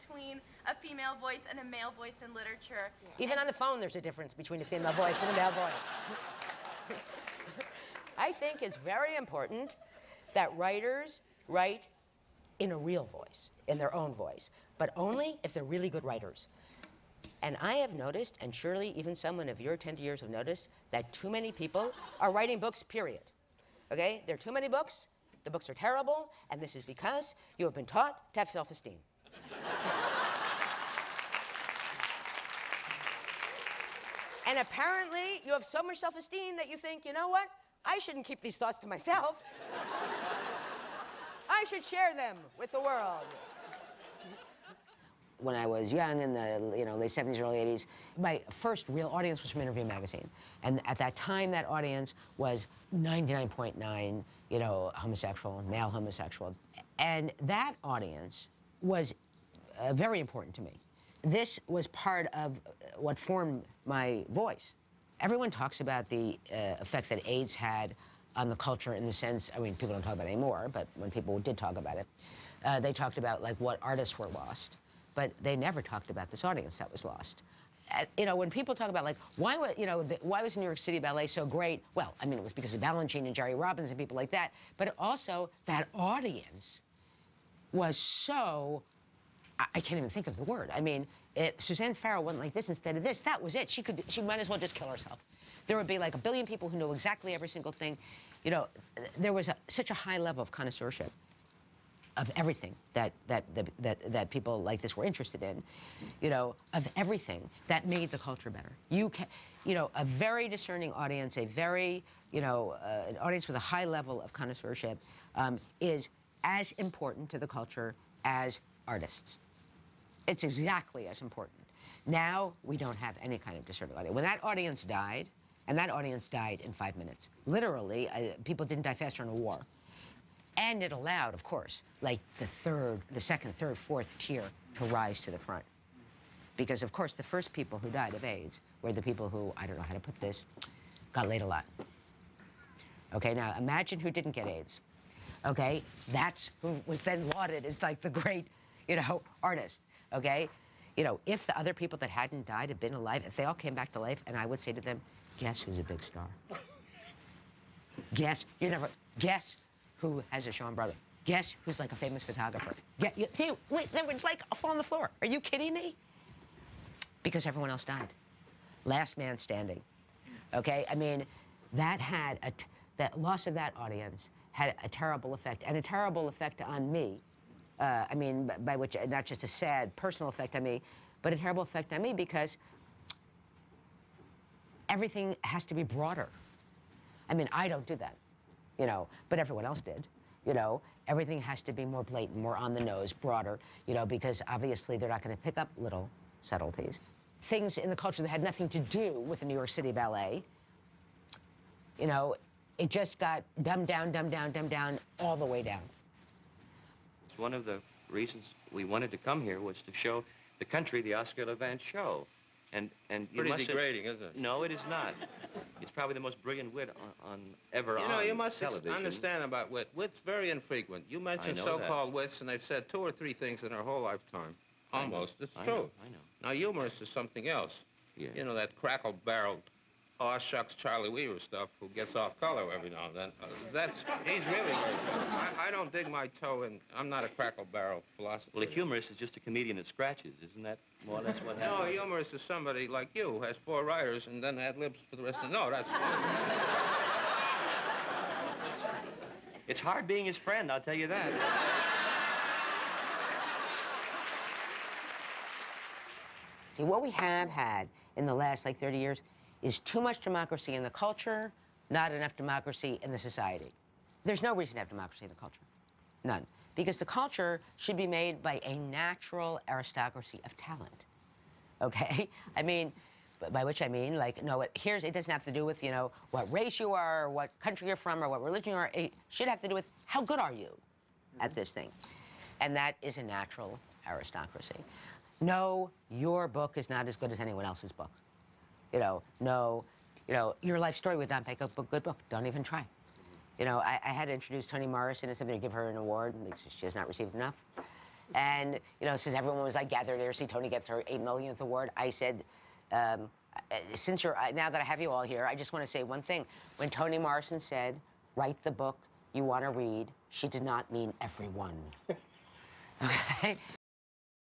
between a female voice and a male voice in literature? Even on the phone, there's a difference between a female voice and a male voice. I think it's very important that writers write in a real voice, in their own voice, but only if they're really good writers. And I have noticed, and surely even someone of your tender years have noticed, that too many people are writing books, period. Okay? There are too many books, the books are terrible, and this is because you have been taught to have self esteem. and apparently, you have so much self esteem that you think, you know what? I shouldn't keep these thoughts to myself. I should share them with the world. When I was young in the you know late 70s, early 80s, my first real audience was from Interview magazine, and at that time, that audience was 99.9, you know, homosexual, male homosexual, and that audience was uh, very important to me. This was part of uh, what formed my voice. Everyone talks about the uh, effect that AIDS had on the culture in the sense, I mean, people don't talk about it anymore, but when people did talk about it, uh, they talked about like what artists were lost, but they never talked about this audience that was lost. Uh, you know, when people talk about like why was you know the, why was New York City Ballet so great? Well, I mean, it was because of Balanchine and Jerry Robbins and people like that, but also that audience was so I, can't even think of the word. I mean, it, Suzanne Farrell went like this instead of this. That was it. She could. She might as well just kill herself. There would be like a billion people who know exactly every single thing. You know, there was a, such a high level of connoisseurship of everything that, that, that, that, that people like this were interested in, you know, of everything that made the culture better. You can, you know, a very discerning audience, a very, you know, uh, an audience with a high level of connoisseurship um, is as important to the culture as artists. It's exactly as important. Now we don't have any kind of discerning audience. When that audience died, and that audience died in five minutes. Literally, uh, people didn't die faster in a war. And it allowed, of course, like the third, the second, third, fourth tier to rise to the front. Because, of course, the first people who died of AIDS were the people who, I don't know how to put this, got laid a lot. Okay, now imagine who didn't get AIDS. Okay, that's who was then lauded as like the great, you know, artist. Okay, you know, if the other people that hadn't died had been alive, if they all came back to life, and I would say to them, guess who's a big star? guess, you never, guess who has a Sean brother? Guess who's like a famous photographer? Get, you, they would like fall on the floor. Are you kidding me? Because everyone else died. Last man standing. Okay, I mean, that had a, that loss of that audience had a terrible effect, and a terrible effect on me. Uh, I mean, by which not just a sad personal effect on me, but a terrible effect on me because everything has to be broader. I mean, I don't do that, you know, but everyone else did. You know, everything has to be more blatant, more on the nose, broader, you know, because obviously they're not going to pick up little subtleties. Things in the culture that had nothing to do with the New York City Ballet, you know, it just got dumbed down, dumbed down, dumbed down, all the way down. One of the reasons we wanted to come here was to show the country the Oscar Levant show. And, and you Pretty must have- degrading, isn't it? No, it is not. It's probably the most brilliant wit on, on ever You on know, you must ex- television. understand about wit. Wit's very infrequent. You mentioned so-called wits, and they've said two or three things in their whole lifetime. Almost. It's I true. know, I know. Now, humorist is something else. Yeah. You know, that crackle-barreled, aw shucks Charlie Weaver stuff who gets off color every now and then. Uh, that's, he's really. I, I don't dig my toe in, I'm not a crackle-barrel philosopher. Well, a humorist is just a comedian that scratches. Isn't that more or less what No, a humorist is somebody like you who has four writers and then ad libs for the rest of No, that's It's hard being his friend, I'll tell you that. See, what we have had in the last like 30 years is too much democracy in the culture, not enough democracy in the society. There's no reason to have democracy in the culture. None. Because the culture should be made by a natural aristocracy of talent. Okay? I mean, by which I mean, like, no, it, here's, it doesn't have to do with, you know, what race you are, or what country you're from, or what religion you are. It should have to do with how good are you at this thing. And that is a natural aristocracy. No, your book is not as good as anyone else's book. You know, no, you know, your life story would not make a book, good book. Don't even try. You know, I, I had to introduce Toni Morrison as something to give her an award she has not received enough. And you know, since everyone was like gathered there, see Toni gets her eight millionth award. I said, um, since you're now that I have you all here, I just want to say one thing. When Toni Morrison said, "Write the book you want to read," she did not mean everyone. Okay?